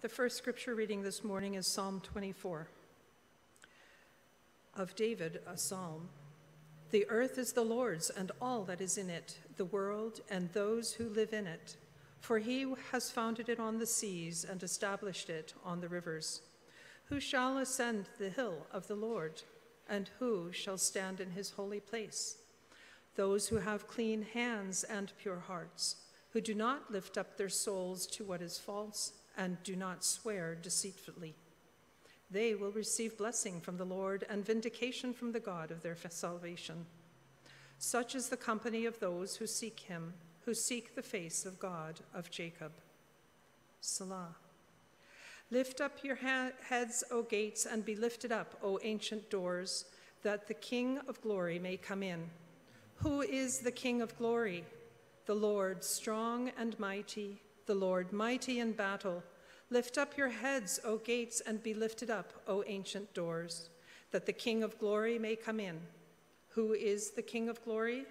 The first scripture reading this morning is Psalm 24. Of David, a psalm. The earth is the Lord's and all that is in it, the world and those who live in it. For he has founded it on the seas and established it on the rivers. Who shall ascend the hill of the Lord? And who shall stand in his holy place? Those who have clean hands and pure hearts, who do not lift up their souls to what is false and do not swear deceitfully. They will receive blessing from the Lord and vindication from the God of their salvation. Such is the company of those who seek him, who seek the face of God of Jacob. Selah. Lift up your heads, O gates, and be lifted up, O ancient doors, that the King of glory may come in. Who is the King of glory? The Lord strong and mighty the Lord, mighty in battle. Lift up your heads, O gates, and be lifted up, O ancient doors, that the King of glory may come in. Who is the King of glory?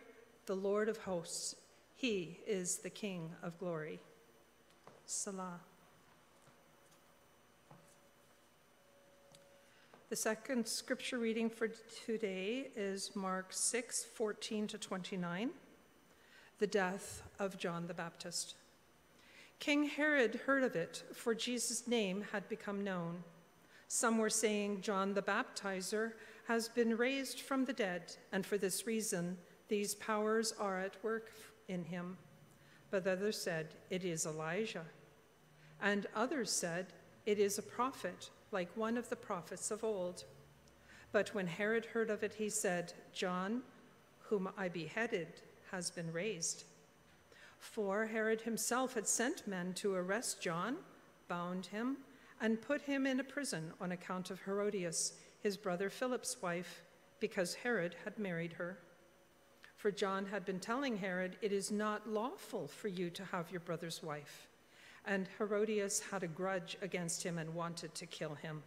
The Lord of hosts. He is the King of glory. Selah. The second scripture reading for today is Mark 6 14 to 29, the death of John the Baptist. King Herod heard of it, for Jesus' name had become known. Some were saying, John the Baptizer has been raised from the dead, and for this reason these powers are at work in him. But others said, It is Elijah. And others said, It is a prophet, like one of the prophets of old. But when Herod heard of it, he said, John, whom I beheaded, has been raised. For Herod himself had sent men to arrest John, bound him, and put him in a prison on account of Herodias, his brother Philip's wife, because Herod had married her. For John had been telling Herod, It is not lawful for you to have your brother's wife. And Herodias had a grudge against him and wanted to kill him.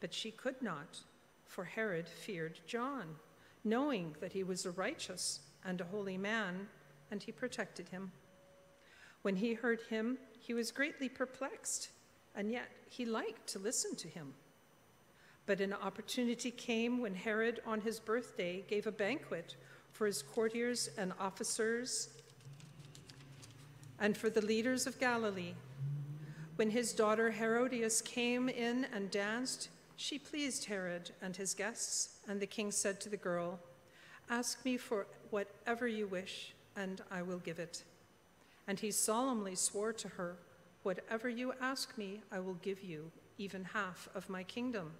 But she could not, for Herod feared John, knowing that he was a righteous and a holy man and he protected him. When he heard him, he was greatly perplexed, and yet he liked to listen to him. But an opportunity came when Herod, on his birthday, gave a banquet for his courtiers and officers and for the leaders of Galilee. When his daughter Herodias came in and danced, she pleased Herod and his guests, and the king said to the girl, Ask me for whatever you wish and I will give it. And he solemnly swore to her, Whatever you ask me, I will give you, even half of my kingdom.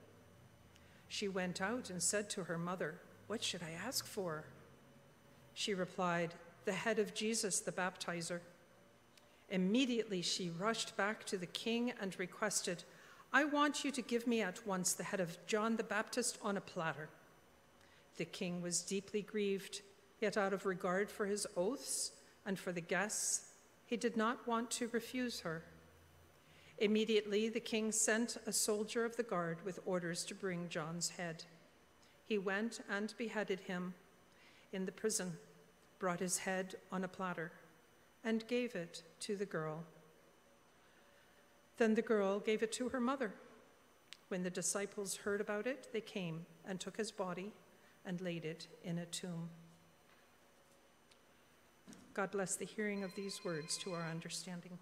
She went out and said to her mother, What should I ask for? She replied, The head of Jesus the baptizer. Immediately she rushed back to the king and requested, I want you to give me at once the head of John the Baptist on a platter. The king was deeply grieved Yet, out of regard for his oaths and for the guests, he did not want to refuse her. Immediately, the king sent a soldier of the guard with orders to bring John's head. He went and beheaded him in the prison, brought his head on a platter, and gave it to the girl. Then the girl gave it to her mother. When the disciples heard about it, they came and took his body and laid it in a tomb. God bless the hearing of these words to our understanding.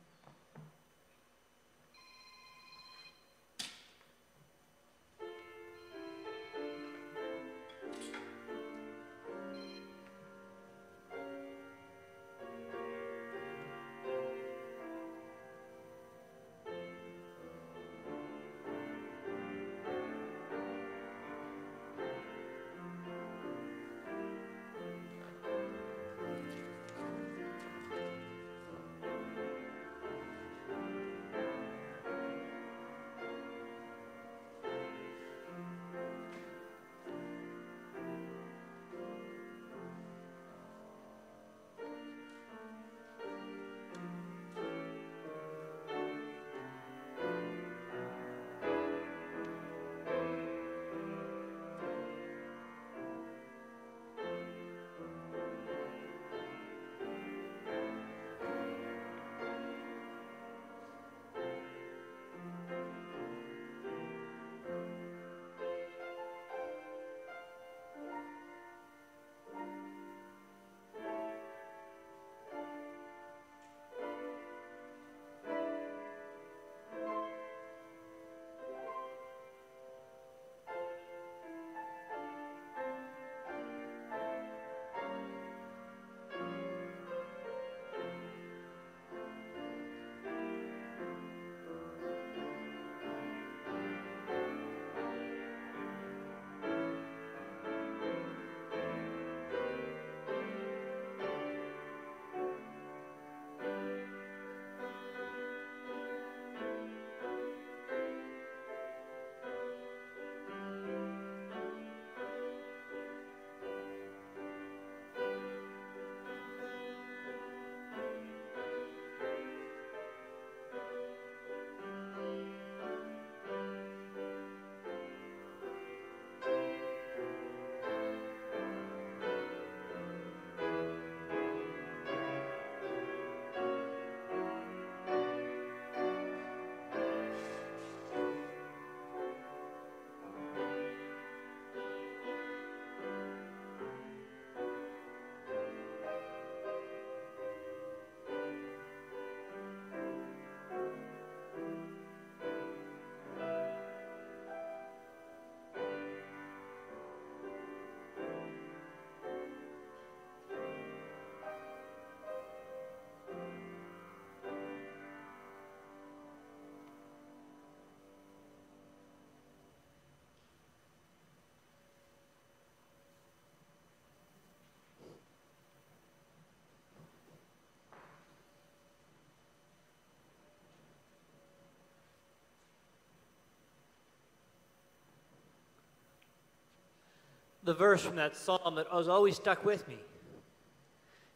The verse from that psalm that has always stuck with me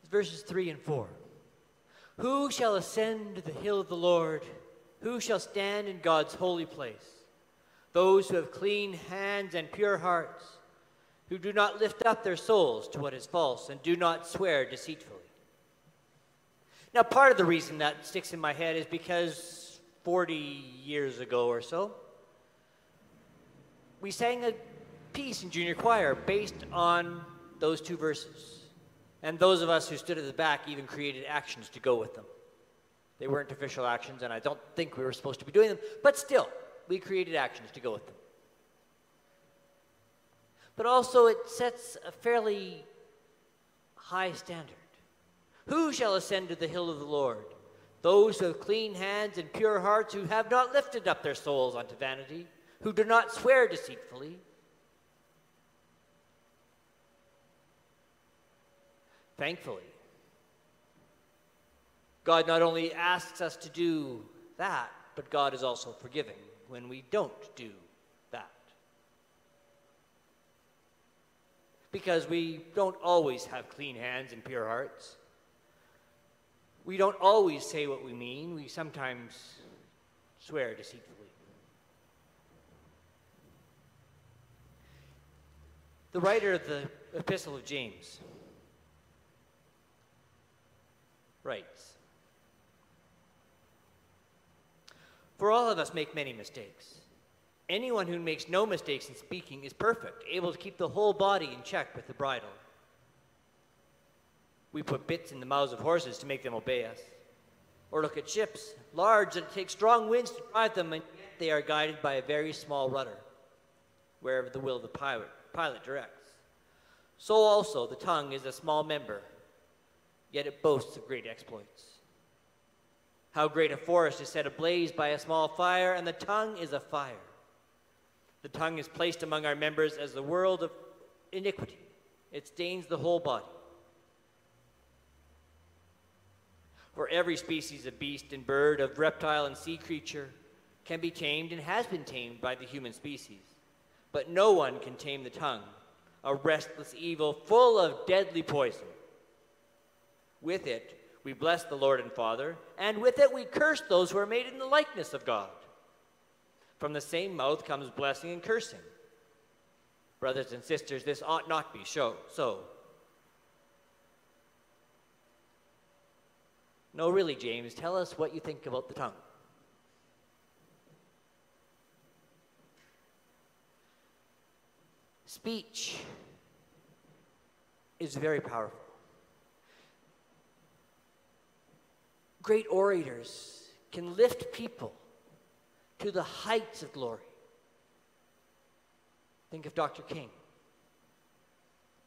is verses 3 and 4. Who shall ascend the hill of the Lord? Who shall stand in God's holy place? Those who have clean hands and pure hearts, who do not lift up their souls to what is false and do not swear deceitfully. Now, part of the reason that sticks in my head is because 40 years ago or so, we sang a piece in junior choir based on those two verses. And those of us who stood at the back even created actions to go with them. They weren't official actions, and I don't think we were supposed to be doing them, but still, we created actions to go with them. But also, it sets a fairly high standard. Who shall ascend to the hill of the Lord? Those who have clean hands and pure hearts, who have not lifted up their souls unto vanity, who do not swear deceitfully. Thankfully, God not only asks us to do that, but God is also forgiving when we don't do that. Because we don't always have clean hands and pure hearts. We don't always say what we mean. We sometimes swear deceitfully. The writer of the Epistle of James writes For all of us make many mistakes. Anyone who makes no mistakes in speaking is perfect, able to keep the whole body in check with the bridle. We put bits in the mouths of horses to make them obey us. Or look at ships, large and take strong winds to drive them, and yet they are guided by a very small rudder, wherever the will of the pilot pilot directs. So also the tongue is a small member, yet it boasts of great exploits. How great a forest is set ablaze by a small fire, and the tongue is a fire. The tongue is placed among our members as the world of iniquity. It stains the whole body. For every species of beast and bird, of reptile and sea creature, can be tamed and has been tamed by the human species. But no one can tame the tongue, a restless evil full of deadly poison. With it, we bless the Lord and Father, and with it we curse those who are made in the likeness of God. From the same mouth comes blessing and cursing. Brothers and sisters, this ought not be so. No, really, James, tell us what you think about the tongue. Speech is very powerful. Great orators can lift people to the heights of glory. Think of Dr. King.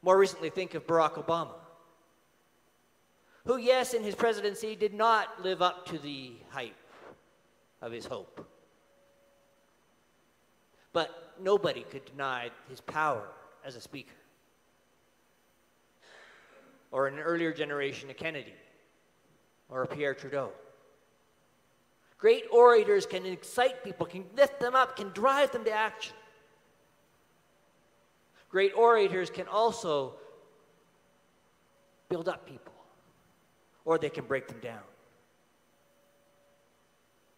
More recently, think of Barack Obama, who, yes, in his presidency did not live up to the hype of his hope. But nobody could deny his power as a speaker. Or in an earlier generation, a Kennedy or a Pierre Trudeau. Great orators can excite people, can lift them up, can drive them to action. Great orators can also build up people, or they can break them down.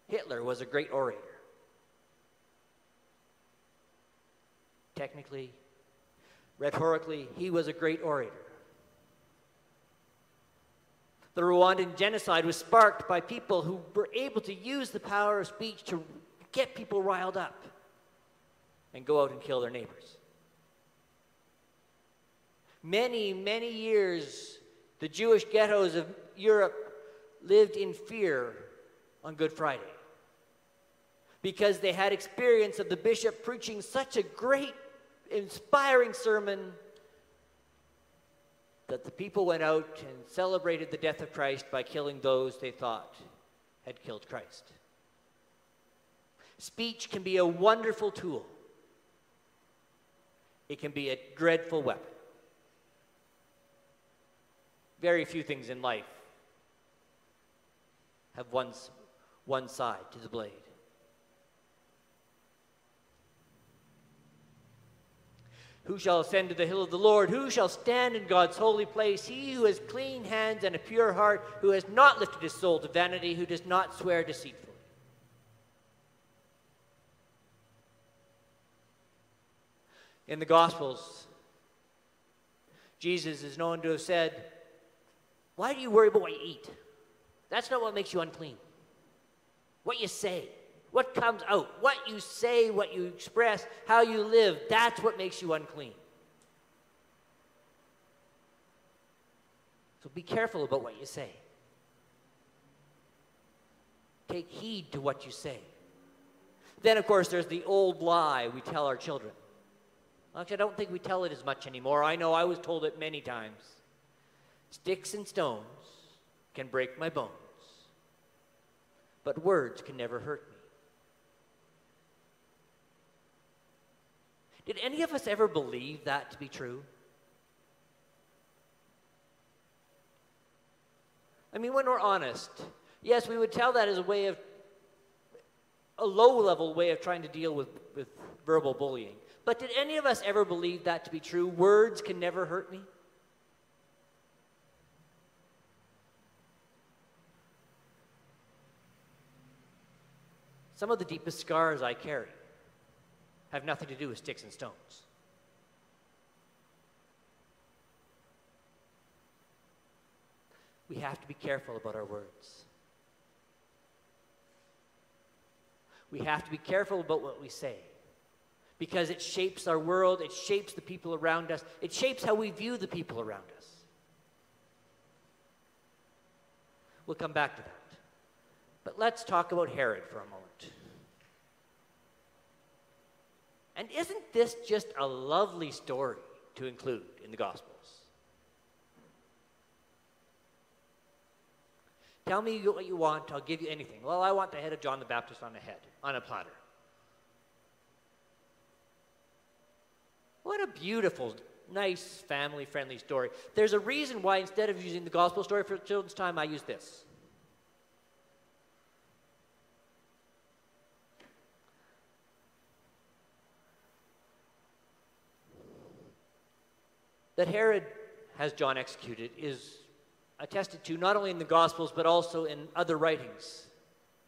Hitler was a great orator. technically, rhetorically, he was a great orator. The Rwandan genocide was sparked by people who were able to use the power of speech to get people riled up and go out and kill their neighbors. Many, many years, the Jewish ghettos of Europe lived in fear on Good Friday because they had experience of the bishop preaching such a great inspiring sermon that the people went out and celebrated the death of Christ by killing those they thought had killed Christ. Speech can be a wonderful tool, it can be a dreadful weapon. Very few things in life have one, one side to the blade. Who shall ascend to the hill of the Lord? Who shall stand in God's holy place? He who has clean hands and a pure heart, who has not lifted his soul to vanity, who does not swear deceitfully. In the Gospels, Jesus is known to have said, Why do you worry about what you eat? That's not what makes you unclean. What you say. What comes out, what you say, what you express, how you live, that's what makes you unclean. So be careful about what you say. Take heed to what you say. Then, of course, there's the old lie we tell our children. Actually, I don't think we tell it as much anymore. I know I was told it many times. Sticks and stones can break my bones, but words can never hurt me. Did any of us ever believe that to be true? I mean, when we're honest, yes, we would tell that as a way of, a low level way of trying to deal with, with verbal bullying. But did any of us ever believe that to be true? Words can never hurt me? Some of the deepest scars I carry have nothing to do with sticks and stones. We have to be careful about our words. We have to be careful about what we say because it shapes our world, it shapes the people around us, it shapes how we view the people around us. We'll come back to that. But let's talk about Herod for a moment. And isn't this just a lovely story to include in the Gospels? Tell me what you want, I'll give you anything. Well, I want the head of John the Baptist on a head, on a platter. What a beautiful, nice, family friendly story. There's a reason why instead of using the gospel story for children's time, I use this. That Herod has John executed is attested to not only in the Gospels but also in other writings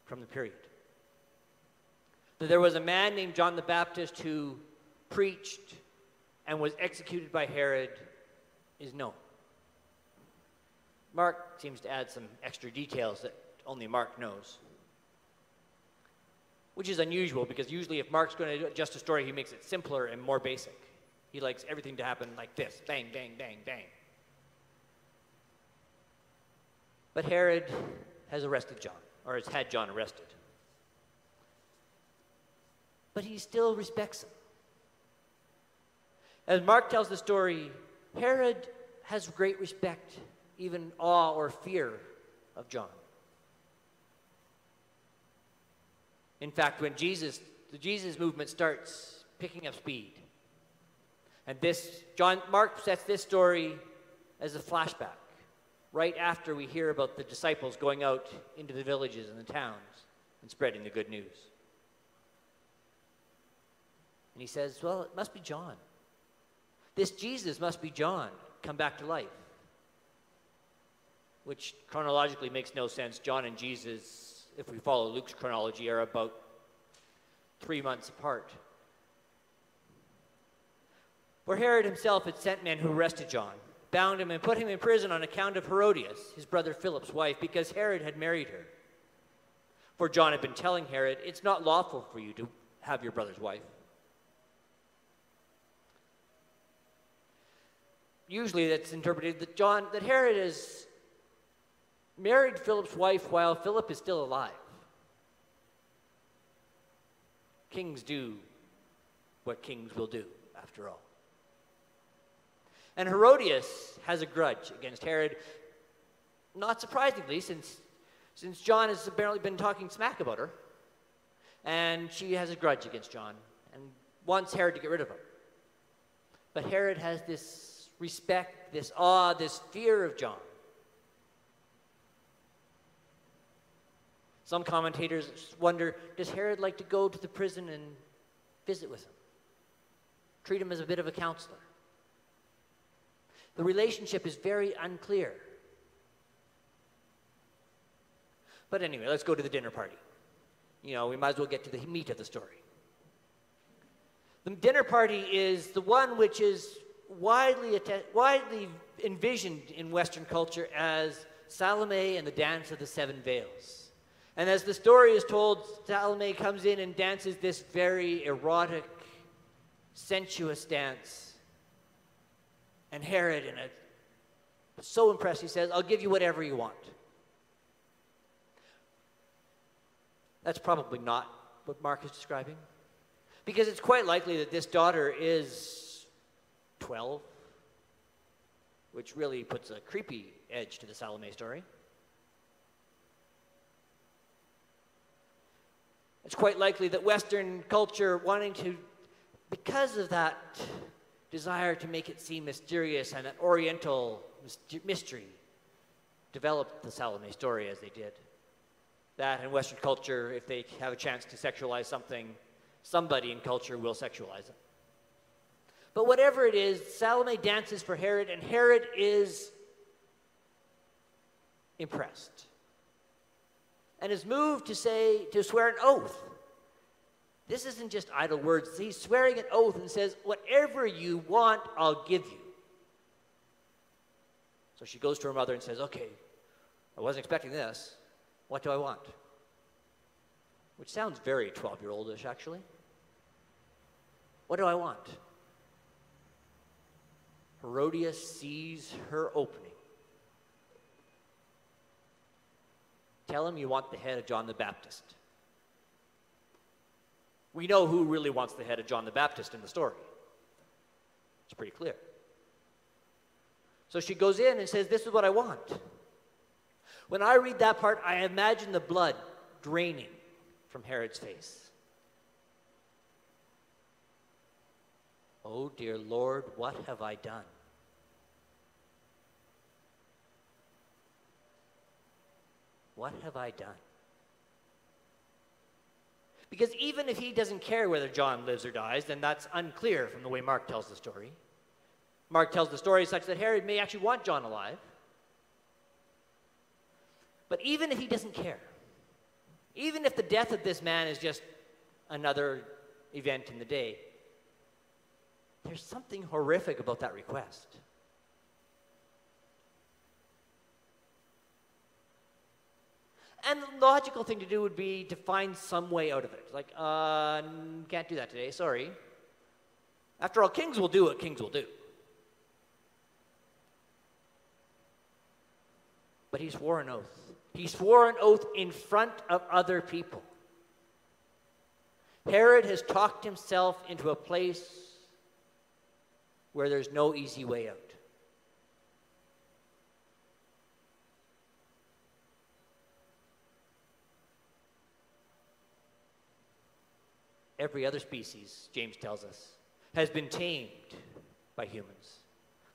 from the period. That there was a man named John the Baptist who preached and was executed by Herod is known. Mark seems to add some extra details that only Mark knows. Which is unusual because usually, if Mark's going to adjust a story, he makes it simpler and more basic. He likes everything to happen like this bang, bang, bang, bang. But Herod has arrested John, or has had John arrested. But he still respects him. As Mark tells the story, Herod has great respect, even awe or fear of John. In fact, when Jesus, the Jesus movement starts picking up speed, and this, John Mark sets this story as a flashback, right after we hear about the disciples going out into the villages and the towns and spreading the good news. And he says, Well, it must be John. This Jesus must be John, come back to life. Which chronologically makes no sense. John and Jesus, if we follow Luke's chronology, are about three months apart. For Herod himself had sent men who arrested John, bound him, and put him in prison on account of Herodias, his brother Philip's wife, because Herod had married her. For John had been telling Herod, It's not lawful for you to have your brother's wife. Usually that's interpreted that John that Herod has married Philip's wife while Philip is still alive. Kings do what kings will do, after all. And Herodias has a grudge against Herod, not surprisingly, since, since John has apparently been talking smack about her. And she has a grudge against John and wants Herod to get rid of him. But Herod has this respect, this awe, this fear of John. Some commentators wonder does Herod like to go to the prison and visit with him? treat him as a bit of a counselor. The relationship is very unclear. But anyway, let's go to the dinner party. You know, we might as well get to the meat of the story. The dinner party is the one which is widely, widely envisioned in Western culture as Salome and the dance of the seven veils. And as the story is told, Salome comes in and dances this very erotic, sensuous dance. And Herod, in it, so impressed, he says, I'll give you whatever you want. That's probably not what Mark is describing. Because it's quite likely that this daughter is 12, which really puts a creepy edge to the Salome story. It's quite likely that Western culture, wanting to, because of that desire to make it seem mysterious and an Oriental mystery, developed the Salome story as they did that in Western culture, if they have a chance to sexualize something, somebody in culture will sexualize it. But whatever it is, Salome dances for Herod, and Herod is impressed and is moved to say, to swear an oath. This isn't just idle words. He's swearing an oath and says, Whatever you want, I'll give you. So she goes to her mother and says, Okay, I wasn't expecting this. What do I want? Which sounds very 12 year oldish, actually. What do I want? Herodias sees her opening. Tell him you want the head of John the Baptist. We know who really wants the head of John the Baptist in the story. It's pretty clear. So she goes in and says, This is what I want. When I read that part, I imagine the blood draining from Herod's face. Oh, dear Lord, what have I done? What have I done? Because even if he doesn't care whether John lives or dies, then that's unclear from the way Mark tells the story. Mark tells the story such that Herod may actually want John alive. But even if he doesn't care, even if the death of this man is just another event in the day, there's something horrific about that request. And the logical thing to do would be to find some way out of it. Like, uh, can't do that today, sorry. After all, kings will do what kings will do. But he swore an oath. He swore an oath in front of other people. Herod has talked himself into a place where there's no easy way out. Every other species, James tells us, has been tamed by humans,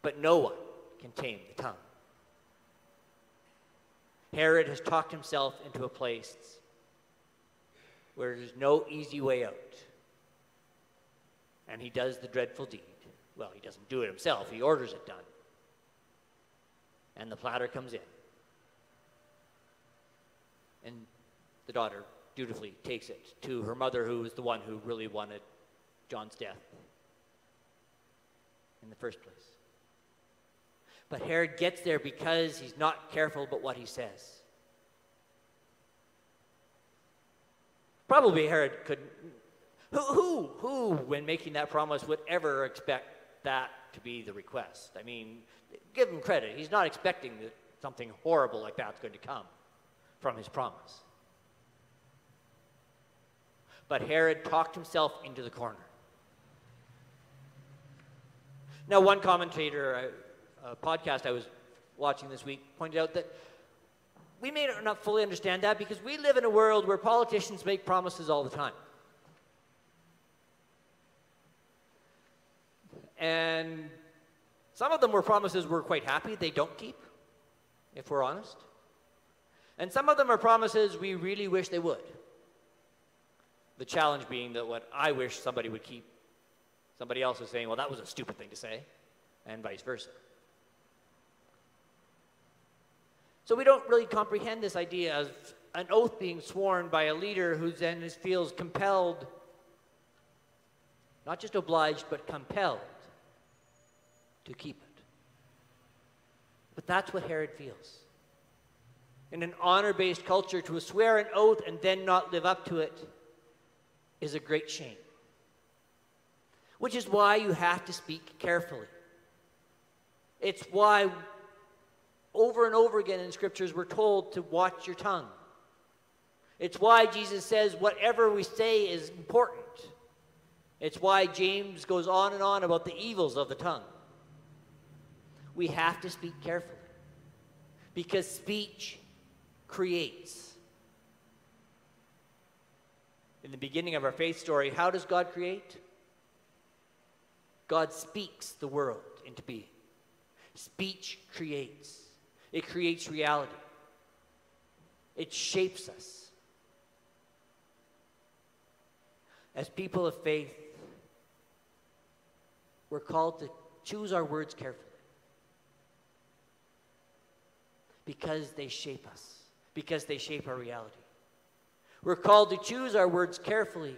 but no one can tame the tongue. Herod has talked himself into a place where there's no easy way out. And he does the dreadful deed. Well, he doesn't do it himself, he orders it done. And the platter comes in. And the daughter dutifully takes it to her mother, who is the one who really wanted John's death in the first place. But Herod gets there because he's not careful about what he says. Probably Herod could. Who, who, who, when making that promise, would ever expect that to be the request? I mean, give him credit. He's not expecting that something horrible like that's going to come from his promise. But Herod talked himself into the corner. Now, one commentator, a podcast I was watching this week, pointed out that we may not fully understand that because we live in a world where politicians make promises all the time. And some of them were promises we're quite happy they don't keep, if we're honest. And some of them are promises we really wish they would. The challenge being that what I wish somebody would keep, Somebody else is saying, well, that was a stupid thing to say, and vice versa. So we don't really comprehend this idea of an oath being sworn by a leader who then feels compelled, not just obliged, but compelled to keep it. But that's what Herod feels. In an honor based culture, to swear an oath and then not live up to it is a great shame. Which is why you have to speak carefully. It's why over and over again in scriptures we're told to watch your tongue. It's why Jesus says whatever we say is important. It's why James goes on and on about the evils of the tongue. We have to speak carefully because speech creates. In the beginning of our faith story, how does God create? God speaks the world into being. Speech creates, it creates reality, it shapes us. As people of faith, we're called to choose our words carefully because they shape us, because they shape our reality. We're called to choose our words carefully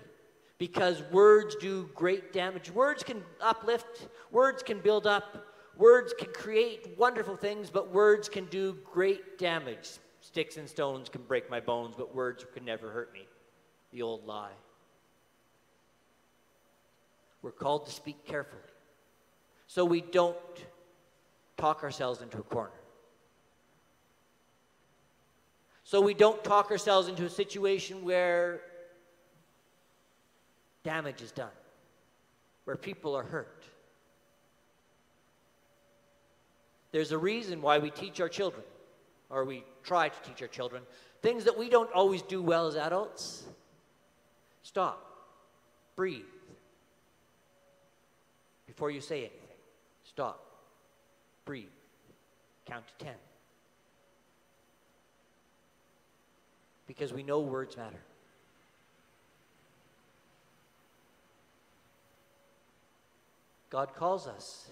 because words do great damage. Words can uplift, words can build up, words can create wonderful things, but words can do great damage. Sticks and stones can break my bones, but words can never hurt me. The old lie. We're called to speak carefully so we don't talk ourselves into a corner. So we don't talk ourselves into a situation where damage is done, where people are hurt. There's a reason why we teach our children, or we try to teach our children, things that we don't always do well as adults. Stop. Breathe. Before you say anything, stop. Breathe. Count to 10. Because we know words matter. God calls us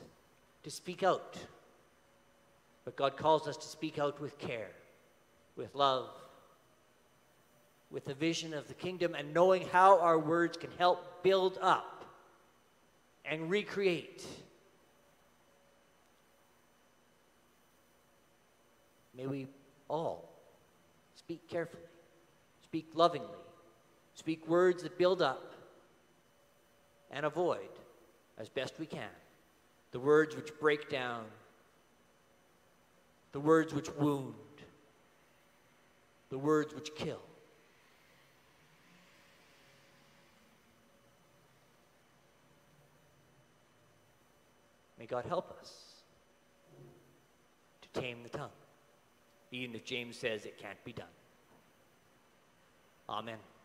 to speak out, but God calls us to speak out with care, with love, with a vision of the kingdom, and knowing how our words can help build up and recreate. May we all speak carefully, speak lovingly, speak words that build up, and avoid as best we can the words which break down, the words which wound, the words which kill. May God help us to tame the tongue, even if James says it can't be done. Amen.